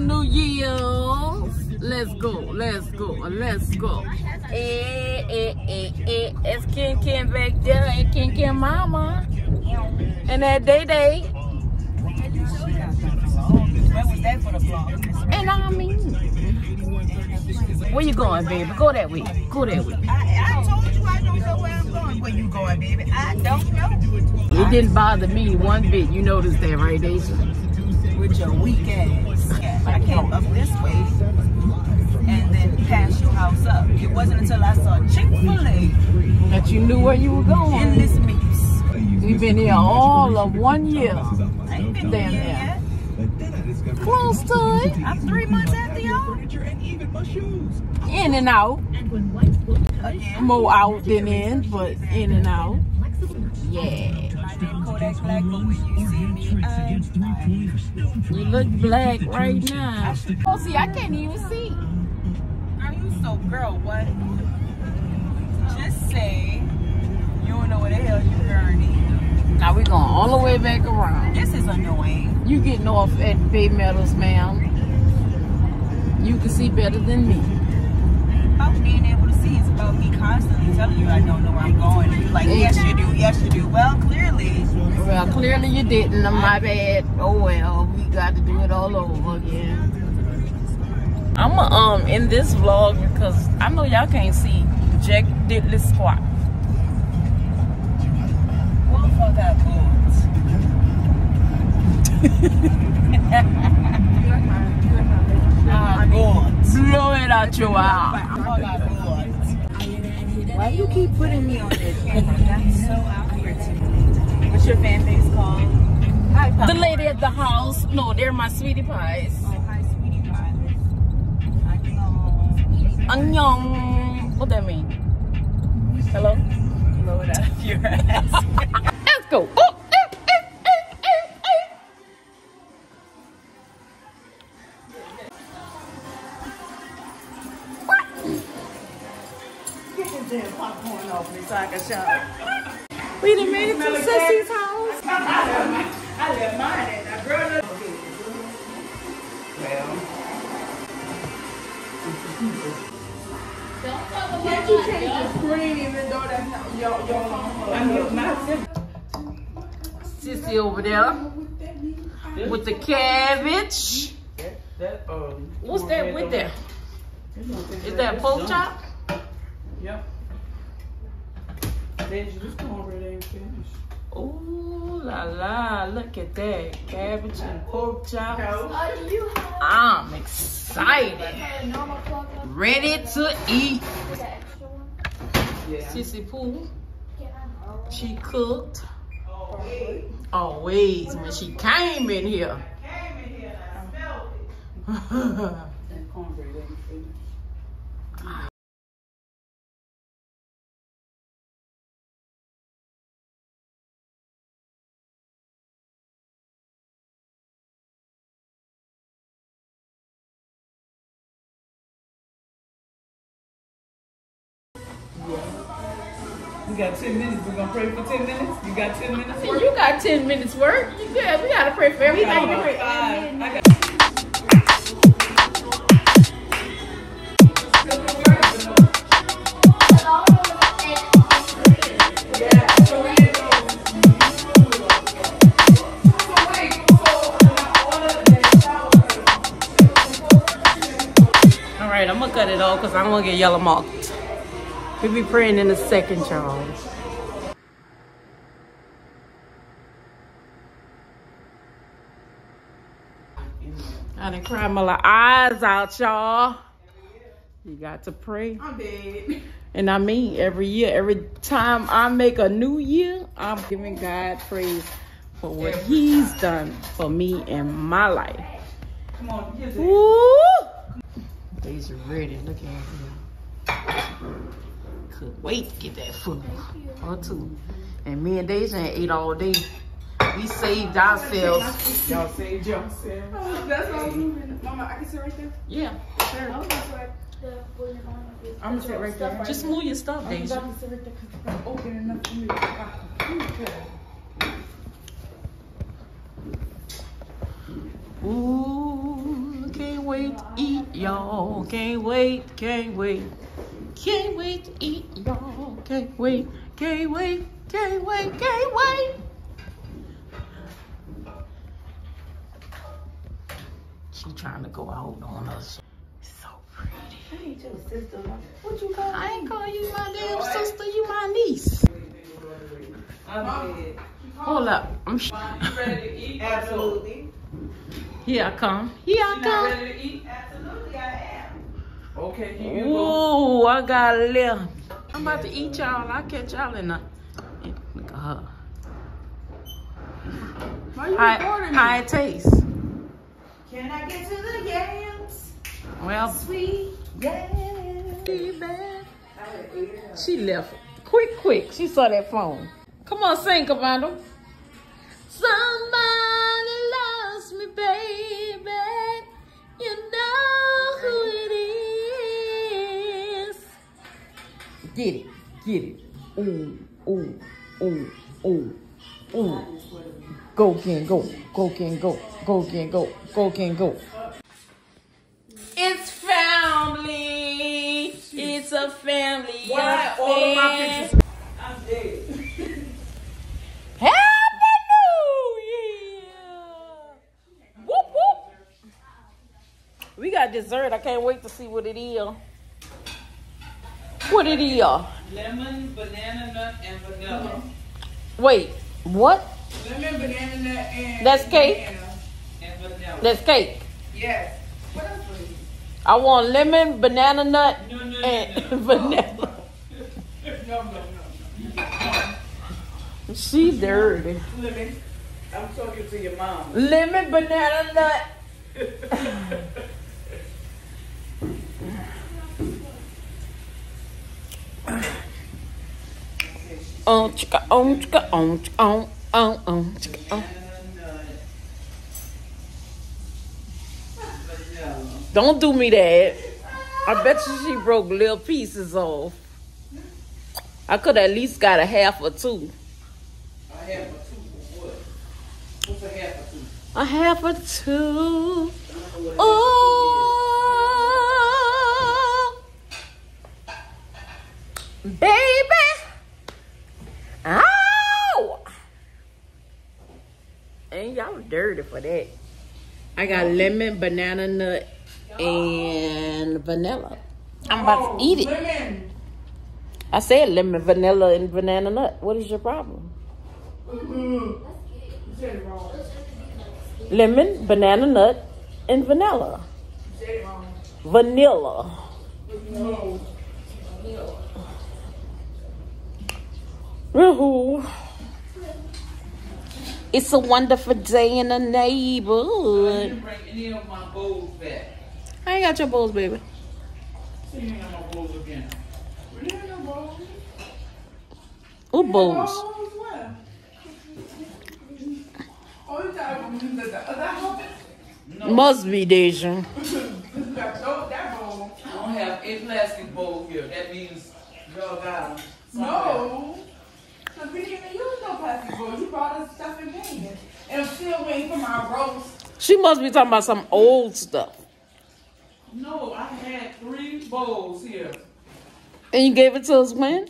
New Year's. Let's go, let's go, let's go. Eh, eh, eh, eh. It's Ken Ken back there and Ken Ken Mama. And that Day Day. When was that for the vlog? And I mean, where you going, baby? Go that way. Go that way. I, I told you I don't know where I'm going. Where you going, baby? I don't know. It didn't bother me one bit. You noticed that, right, Deja? With your weak ass. I came up this way and then passed your house up. It wasn't until I saw Chick-fil-A That you knew where you were going. in this mix. We've been here all of one year. I ain't been Damn, here yet. Close to it. I'm three months after y'all. In and out. Again. More out than in, but in and out. Yeah. My name Kodak Black, but when you see me, I, You look black right now. Oh, see, I can't even see. Girl, you so girl, what? Just say you don't know where the hell you either. Now we going all the way back around. This is annoying. You getting off at Bay Meadows, ma'am. You can see better than me. About being able to see, it's about me constantly telling you I don't know where I'm going. You're like, yes you do, yes you do. Well, clearly, you didn't. My bad. Oh well, we got to do it all over again. I'ma um in this vlog because I know y'all can't see Jack diddly squat. what for that boobs? Ah, boobs. Blow it out your eye. Got. Why you keep putting me on this? That's so me. What's your fan base called? Hi. The lady at the house. No, they're my sweetie pies. Oh, hi, sweetie pie. I. Annyeong. What that mean? Hello? Blow it your ass. Let's go. Can't you change the screen even though that's not your your I mean, my Sissy over there with the cabbage. That, um, What's that with there? Is that pork chop? Yep. Deja, this cornbread ain't finished. Ooh la la, look at that. Cabbage and pork chops. Do you have I'm excited. a normal plug up Ready to eat. with the extra one? Yeah. Sissy Pooh, she cooked. Always when she came in here. We got 10 minutes. We're going to pray for 10 minutes? You got 10 minutes? you got 10 minutes work. You good. We gotta pray for everything. I You got pray. five. I got All right, I'm gonna cut it off because I'm gonna get yellow marked. We be praying in a second, y'all. I done cried my eyes out, y'all. You got to pray. I'm dead. And I mean, every year, every time I make a new year, I'm giving God praise for what He's done for me in my life. Come on, here's it. Woo! These are ready. Look at them. Could wait to get that food or two. And me and Deja ain't ate all day. We saved ourselves. Y'all saved yourself. Oh, that's what I'm moving. Mama, I can sit right there. Yeah, sure. I'm gonna sit right there. where you're going. I'm gonna sit right there. Just move your stuff, I'm Deja. about to sit right there because it's not open enough for me to get my computer. Ooh. wait to eat, y'all. Can't wait, can't wait. Can't wait to eat, y'all. Can't wait, can't wait, can't wait, can't wait. She trying to go out on us. So pretty. I ain't your sister. What you call I ain't call you my damn sister, you my niece. I'm dead. Hold up. I'm sh- ready to eat? Absolutely. Here I come. Here I You not come. ready to eat? Absolutely, I am. Okay, here you go. Ooh, I got a little. I'm about to eat y'all. I'll catch y'all in a. Look at her. Why you How, recording me? how taste? Can I get to the yams? Well, Sweet yams. she left quick, quick. She saw that phone. Come on, sing, Commander. Somebody Get it, get it. Ooh, ooh, ooh, ooh, ooh. Go, can go. Go, can go. Go, can go. Go, can go. It's family. It's a family. Why all of my pictures? I'm dead. Happy New Year! Whoop whoop! We got dessert. I can't wait to see what it is. What it is? Lemon, banana nut, and vanilla. Uh-huh. Wait, what? Lemon, banana nut, and That's cake? And vanilla. That's cake. Yes. What else was? I want lemon, banana nut, No, no, no, and no. vanilla. No, no, no. She dirty. Lemon. I'm talking to your mom. Lemon, banana nut. Chicka, chicka, chicka, chicka. Don't do me that. I bet you she broke little pieces off. I could at least got a half or two. I have a two for what? What's a half a two? A half or two. 30 for that. I got lemon, banana nut, and vanilla. I'm about to eat it. Lemon. I said lemon, vanilla, and banana nut. What is your problem? Mm-hmm. Lemon, banana nut, and vanilla. Vanilla. Vanilla. Woohoo. It's a wonderful day in the I neighborhood. didn't bring any of my bowls back. I ain't got your bowls, baby. See any of my bowls again. We didn't have no bowls. What bowls? Bowls where? Oh, you thought we used the other house? No, Must be Deja. You got those- that bowl. I don't have a plastic bowl here. That means y'all got 'em somewhere. No. Because we didn't even use no plastic bowls. You brought us stuff in Vegas. And I'm still waiting for my roast. She must be talking about some old stuff. No, I had three bowls here. And you gave it to us when?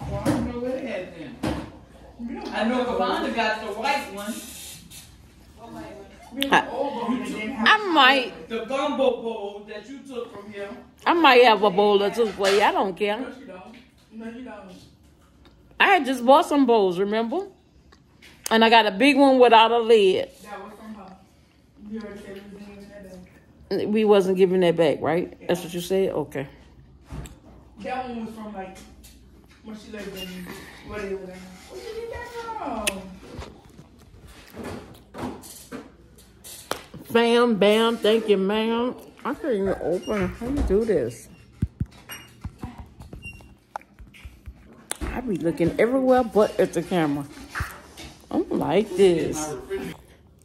Well, I don't know where they had them. I know Kavanda got the white one. We had an old bowl that didn't have I might, The gumbo bowl that you took from him. I might have a bowl or two for you. I don't care. No, you don't. No, you don't. I had just bought some bowls, remember? And I got a big one without a lid. That was from her. You already said we was using that back. We wasn't giving that back, right? That's what you said? Okay. That one was from like when she lived in what it was. Where did you get that from? Bam, bam, thank you, ma'am. I can't even open. How do you do this? be looking everywhere but at the camera. I'm like this.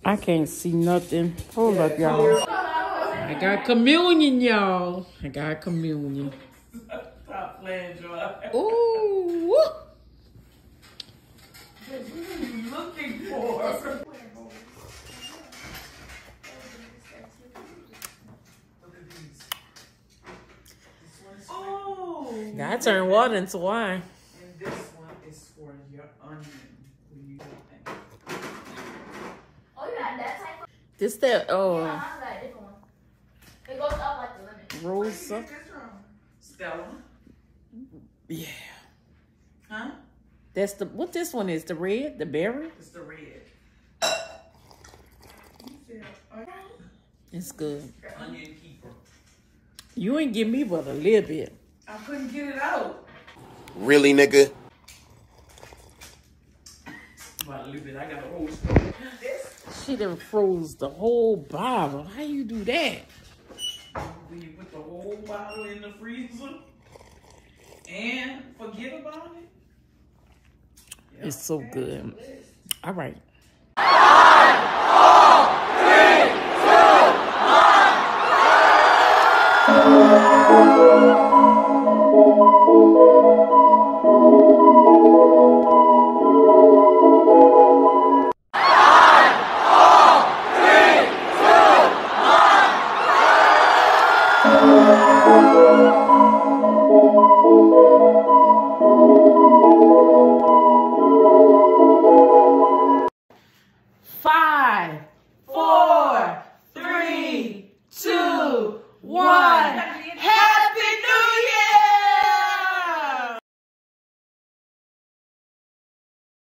I can't see nothing. Hold up, y'all. I got communion, y'all. I got communion. Stop playing, Joy. Ooh. What are you looking for? God turned water into wine. And this one is for your onion. What do you think? Oh, you got that type of. This that oh. Yeah, oh I got a different one. It goes up like the lemon. Where rose. you get this from? Stella. Yeah, Huh? that's the what this one is. The red, the berry. It's the red. You said, It's good. Onion keeper. You ain't give me but a little bit. I couldn't get it out. Really, nigga? about to it. I got a whole story. She done froze the whole bottle. How you do that? When you put the whole bottle in the freezer and forget about it? Yeah. It's so good. All right. Música